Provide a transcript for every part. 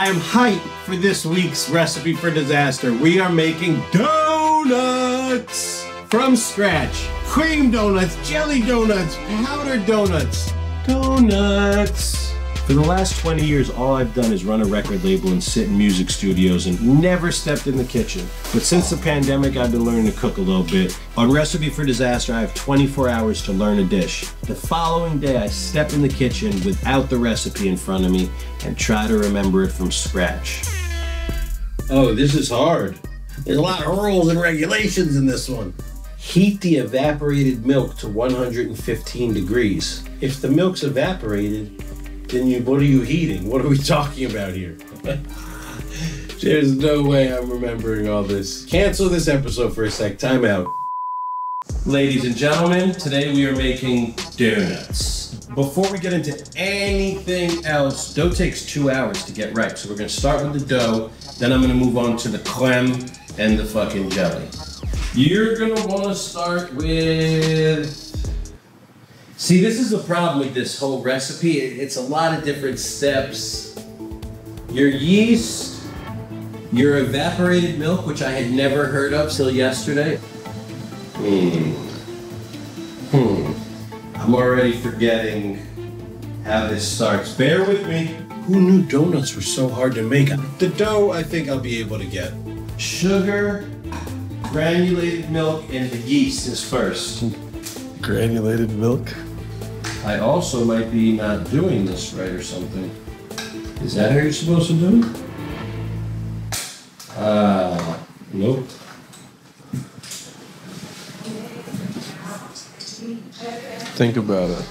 I am hyped for this week's recipe for disaster. We are making donuts from scratch. Cream donuts, jelly donuts, powdered donuts. Donuts. For the last 20 years, all I've done is run a record label and sit in music studios and never stepped in the kitchen. But since the pandemic, I've been learning to cook a little bit. On Recipe for Disaster, I have 24 hours to learn a dish. The following day, I step in the kitchen without the recipe in front of me and try to remember it from scratch. Oh, this is hard. There's a lot of rules and regulations in this one. Heat the evaporated milk to 115 degrees. If the milk's evaporated, you what are you heating? What are we talking about here? There's no way I'm remembering all this. Cancel this episode for a sec. Time out. Ladies and gentlemen, today we are making donuts. Before we get into anything else, dough takes two hours to get right. So we're gonna start with the dough, then I'm gonna move on to the creme and the fucking jelly. You're gonna wanna start with See, this is the problem with this whole recipe. It's a lot of different steps. Your yeast, your evaporated milk, which I had never heard of till yesterday. Hmm. Hmm. I'm already forgetting how this starts. Bear with me. Who knew donuts were so hard to make? The dough, I think I'll be able to get. Sugar, granulated milk, and the yeast is first. Granulated milk? I also might be not doing this right or something. Is that how you're supposed to do it? Uh, nope. Think about it.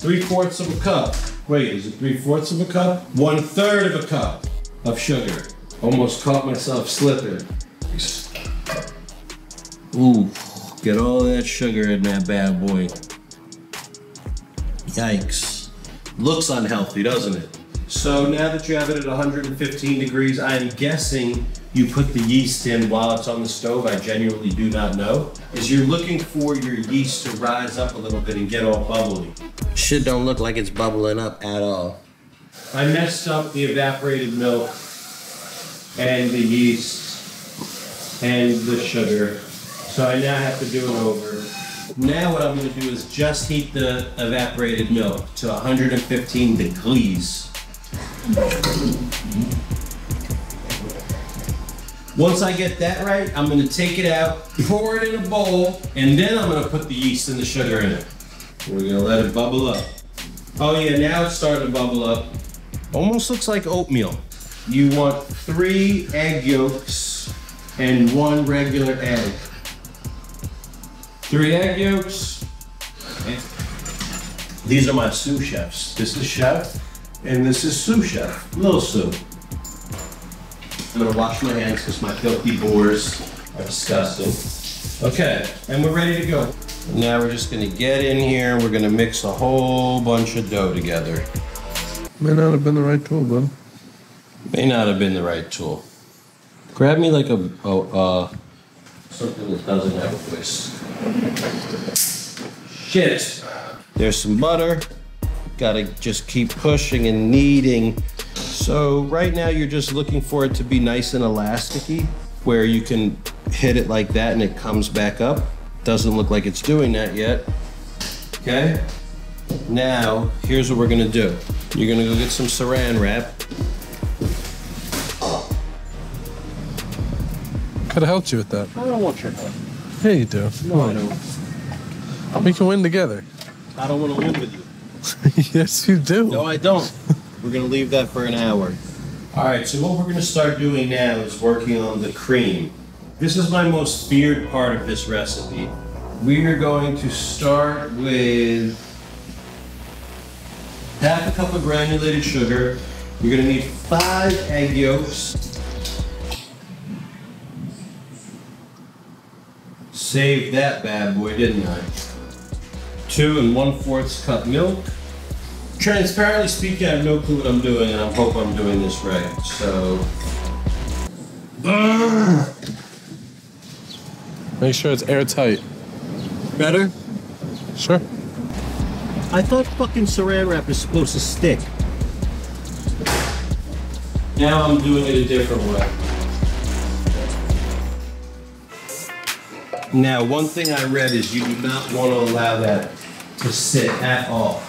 Three fourths of a cup. Wait, is it three fourths of a cup? One third of a cup of sugar. Almost caught myself slipping. Ooh, get all that sugar in that bad boy. Yikes. Looks unhealthy, doesn't it? So now that you have it at 115 degrees, I'm guessing you put the yeast in while it's on the stove. I genuinely do not know. Is you're looking for your yeast to rise up a little bit and get all bubbly. Shit don't look like it's bubbling up at all. I messed up the evaporated milk and the yeast and the sugar. So I now have to do it over. Now what I'm gonna do is just heat the evaporated milk to 115 degrees. Once I get that right, I'm gonna take it out, pour it in a bowl, and then I'm gonna put the yeast and the sugar in it. We're gonna let it bubble up. Oh yeah, now it's starting to bubble up. Almost looks like oatmeal. You want three egg yolks and one regular egg. Three egg yolks. These are my sous chefs. This is chef, and this is sous chef, little sous. I'm gonna wash my hands because my filthy boars are disgusting. Okay, and we're ready to go. Now we're just gonna get in here. We're gonna mix a whole bunch of dough together. May not have been the right tool, bud. May not have been the right tool. Grab me like a, a uh, something that doesn't have a twist. Shit. There's some butter. Gotta just keep pushing and kneading. So right now you're just looking for it to be nice and elasticy, where you can hit it like that and it comes back up. Doesn't look like it's doing that yet. Okay? Now, here's what we're gonna do. You're gonna go get some saran wrap. Could have helped you with that. I don't want your help. Yeah, you do. No, I don't. We can win together. I don't want to win with you. yes, you do. No, I don't. we're gonna leave that for an hour. All right, so what we're gonna start doing now is working on the cream. This is my most feared part of this recipe. We are going to start with half a cup of granulated sugar. You're gonna need five egg yolks. Saved that bad boy, didn't I? Two and one fourths cup milk. Transparently speaking, I have no clue what I'm doing, and I hope I'm doing this right. So, Make sure it's airtight. better. Sure. I thought fucking saran wrap is supposed to stick. Now I'm doing it a different way. Now, one thing I read is you do not want to allow that to sit at all.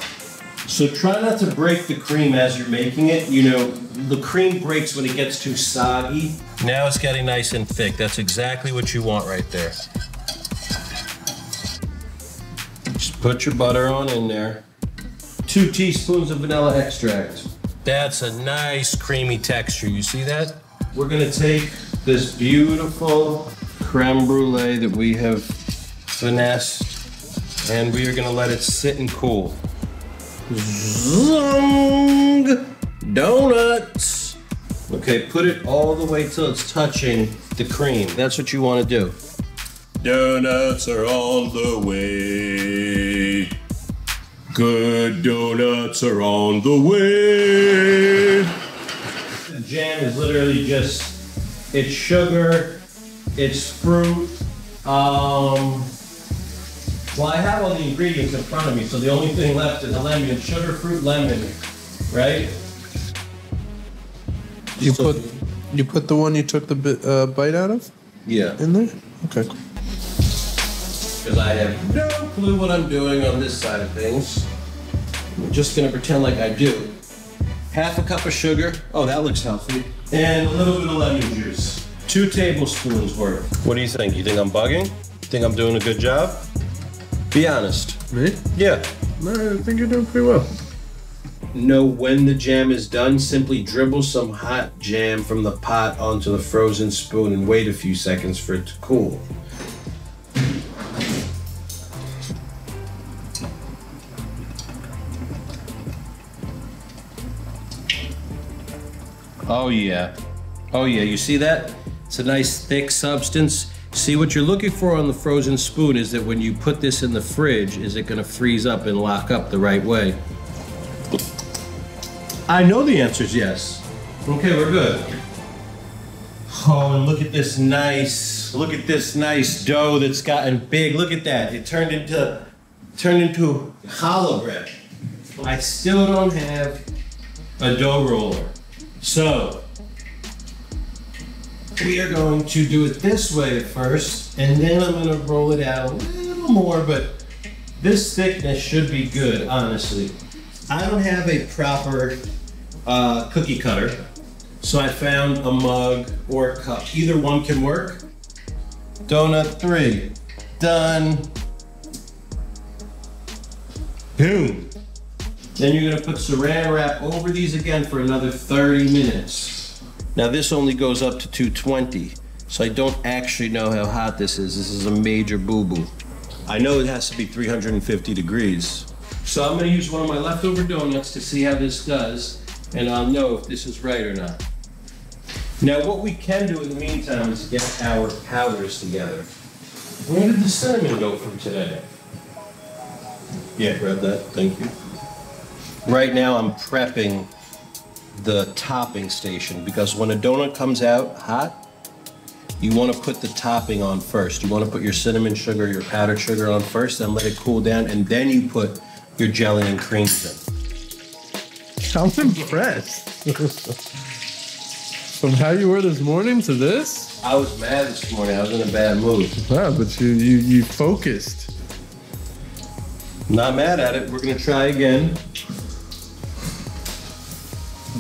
So try not to break the cream as you're making it. You know, the cream breaks when it gets too soggy. Now it's getting nice and thick. That's exactly what you want right there. Just put your butter on in there. Two teaspoons of vanilla extract. That's a nice creamy texture. You see that? We're gonna take this beautiful creme brulee that we have finessed and we are gonna let it sit and cool. Zung donuts. Okay, put it all the way till it's touching the cream. That's what you want to do. Donuts are on the way. Good donuts are on the way. The jam is literally just it's sugar, it's fruit. Um, well, I have all the ingredients in front of me, so the only thing left is a lemon, sugar, fruit, lemon, right? You So- put you put the one you took the bit, uh, bite out of Yeah. in there. Okay. because I have no clue what I'm doing on this side of things. I'm just gonna pretend like I do. Half a cup of sugar. Oh, that looks healthy. And a little bit of lemon juice. Two tablespoons worth. What do you think? You think I'm bugging? Think I'm doing a good job? Be honest. Me? Yeah. No, I think you're doing pretty well. Know when the jam is done, simply dribble some hot jam from the pot onto the frozen spoon and wait a few seconds for it to cool. Oh yeah. Oh yeah, you see that? It's a nice thick substance. See what you're looking for on the frozen spoon is that when you put this in the fridge, is it gonna freeze up and lock up the right way? I know the answer is yes. Okay, we're good. Oh, and look at this nice, look at this nice dough that's gotten big. Look at that. It turned into turned into challah bread. I still don't have a dough roller. So we are going to do it this way at first, and then I'm gonna roll it out a little more, but this thickness should be good, honestly. I don't have a proper uh, cookie cutter, so I found a mug or a cup. Either one can work. Donut three, done. Boom. Then you're gonna put saran wrap over these again for another 30 minutes. Now this only goes up to 220, so I don't actually know how hot this is. This is a major boo-boo. I know it has to be 350 degrees. So I'm gonna use one of my leftover donuts to see how this does, and I'll know if this is right or not. Now what we can do in the meantime is get our powders together. Where did the cinnamon go from today? Yeah, grab that, thank you. Right now I'm prepping the topping station because when a donut comes out hot, you want to put the topping on first. You want to put your cinnamon sugar, your powdered sugar on first, then let it cool down, and then you put your jelly and creams in. I'm impressed. From how you were this morning to this, I was mad this morning. I was in a bad mood. wow, but you you you focused. Not mad at it. We're gonna try again.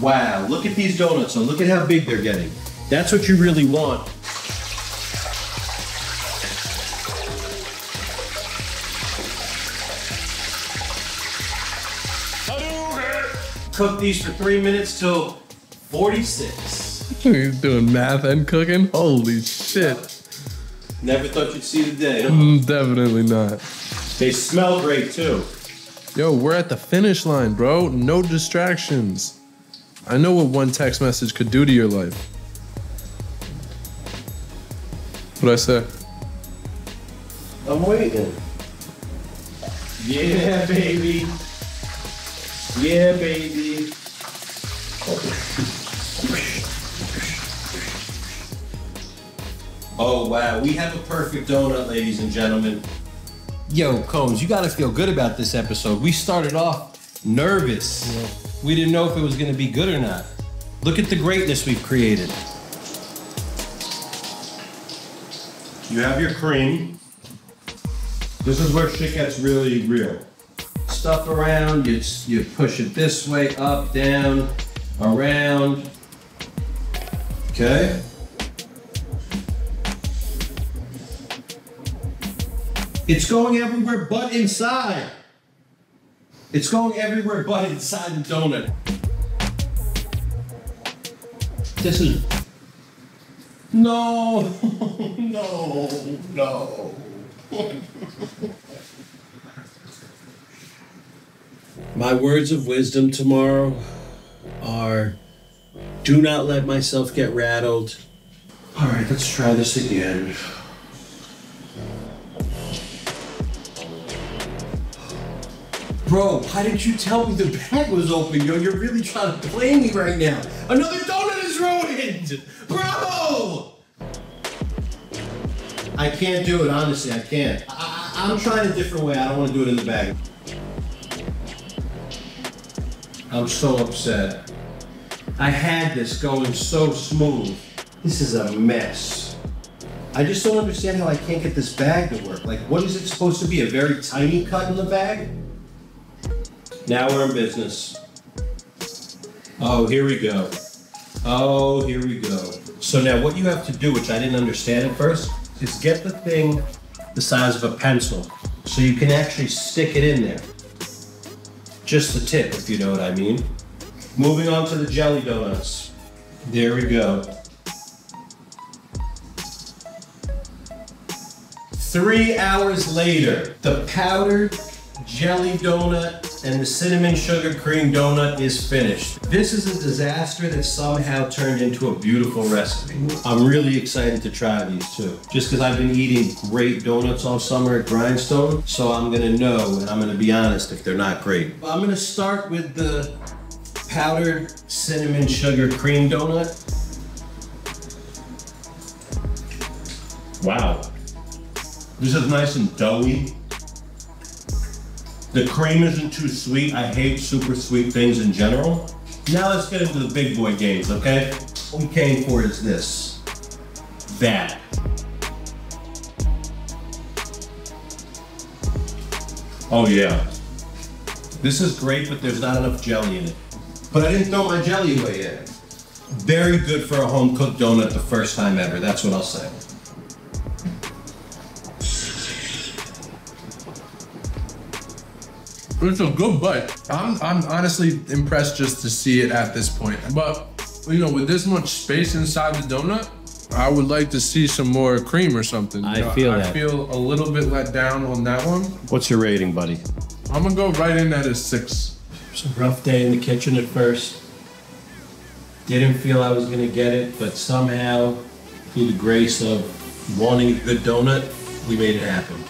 Wow, look at these donuts. and look at how big they're getting. That's what you really want. Cook these for three minutes till 46. He's doing math and cooking. Holy shit! Never thought you'd see the day. huh? Mm, Definitely not. They smell great too. Yo, we're at the finish line, bro. No distractions. I know what one text message could do to your life. What I say? I'm waiting. Yeah, baby. Yeah, baby. Oh, wow. We have a perfect donut, ladies and gentlemen. Yo, Combs, you gotta feel good about this episode. We started off nervous. We didn't know if it was gonna be good or not. Look at the greatness we've created. You have your cream. This is where shit gets really real. Stuff around, you, you push it this way, up, down, around. Okay? It's going everywhere but inside. It's going everywhere but inside the donut. This is. No, no, no. My words of wisdom tomorrow are do not let myself get rattled. All right, let's try this again. Bro, why didn't you tell me the bag was open, yo? You're really trying to play me right now. Another donut is ruined! Bro! I can't do it, honestly, I can't. I, I, I'm trying a different way. I don't want to do it in the bag. I'm so upset. I had this going so smooth. This is a mess. I just don't understand how I can't get this bag to work. Like, what is it supposed to be? A very tiny cut in the bag? Now we're in business. Oh, here we go. Oh, here we go. So now what you have to do, which I didn't understand at first, is get the thing the size of a pencil so you can actually stick it in there. Just the tip, if you know what I mean. Moving on to the jelly donuts. There we go. Three hours later, the powdered jelly donut and the cinnamon sugar cream donut is finished. This is a disaster that somehow turned into a beautiful recipe. I'm really excited to try these too. Just because I've been eating great donuts all summer at Grindstone, so I'm gonna know and I'm gonna be honest if they're not great. I'm gonna start with the powdered cinnamon sugar cream donut. Wow. This is nice and doughy. The cream isn't too sweet. I hate super sweet things in general. Now let's get into the big boy games, okay? What we came for is this. That. Oh yeah. This is great, but there's not enough jelly in it. But I didn't throw my jelly away yet. Very good for a home cooked donut the first time ever, that's what I'll say. It's a good bite. I'm I'm honestly impressed just to see it at this point. But you know, with this much space inside the donut, I would like to see some more cream or something. I You know, feel I that. feel a little bit let down on that one. What's your rating, buddy? I'm gonna go right in at a six. It was a rough day in the kitchen at first. Didn't feel I was gonna get it, but somehow, through the grace of wanting a good donut, we made it happen.